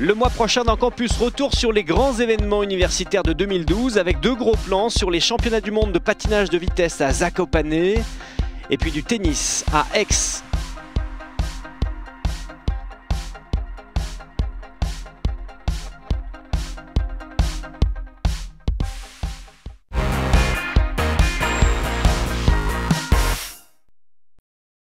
Le mois prochain dans Campus, retour sur les grands événements universitaires de 2012 avec deux gros plans sur les championnats du monde de patinage de vitesse à Zakopane et puis du tennis à Aix.